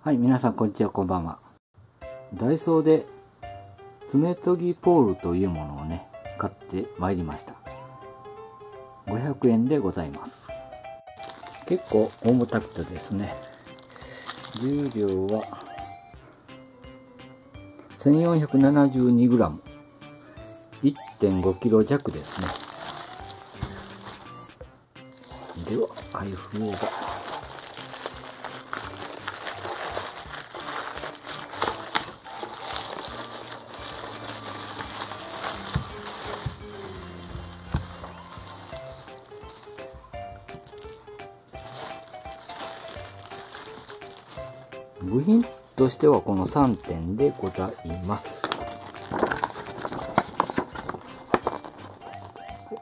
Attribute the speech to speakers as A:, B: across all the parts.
A: はい、皆さんこんにちは、こんばんは。ダイソーで爪研ぎポールというものをね、買ってまいりました。500円でございます。結構重たくてですね、重量は 1472g、1.5kg 弱ですね。では、開封が。部品としてはこの3点でございます。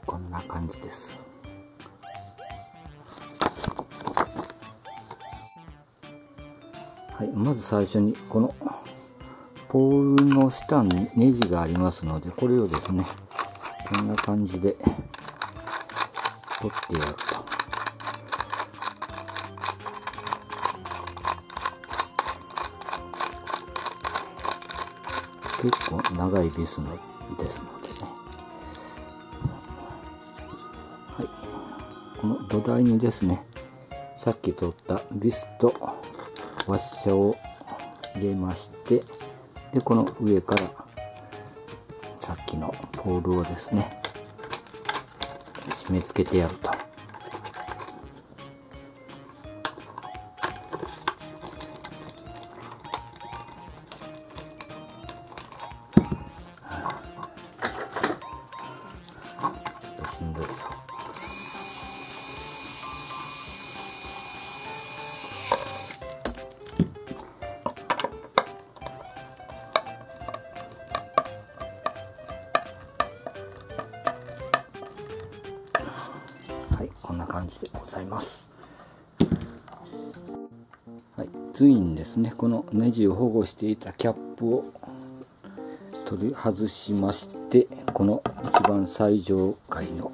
A: こんな感じです。はい、まず最初にこのポールの下にネジがありますので、これをですね、こんな感じで取ってやると。結構長いビスのですのでね。はい。この土台にですね、さっき取ったビスとワッシャーを入れまして、で、この上からさっきのポールをですね、締め付けてやると。はい、こんな感じでございます。はい、次にですね、このネジを保護していたキャップを取り外しましてこの一番最上階のこ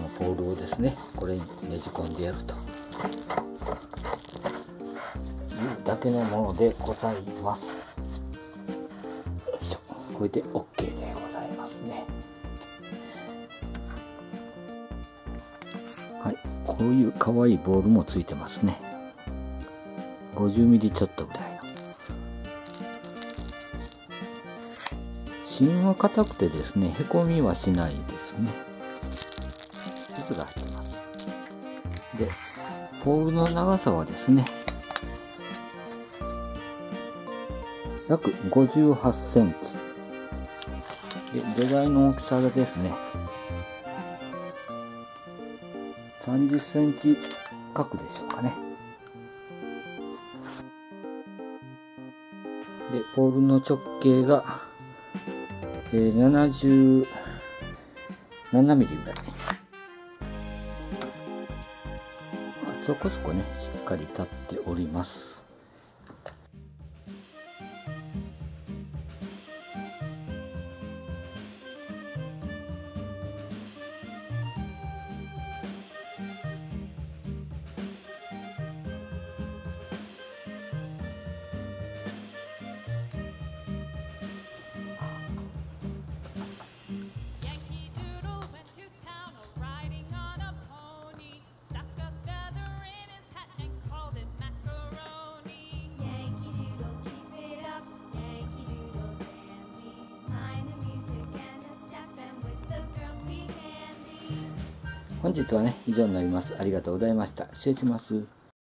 A: のポールをですねこれにねじ込んでやると。いうだけのものでございます。よいしょこれで OK でございます。こういう可愛いボールもついてますね 50mm ちょっとぐらいの芯は硬くてですね、へこみはしないですね。筒が入ってます。で、ポールの長さはですね、約58センチ。で、土台の大きさがですね、30センチ角でしょうかね。で、ポールの直径がえー、77ミリぐらいそこそこねしっかり立っております本日はね以上になります。ありがとうございました。失礼します。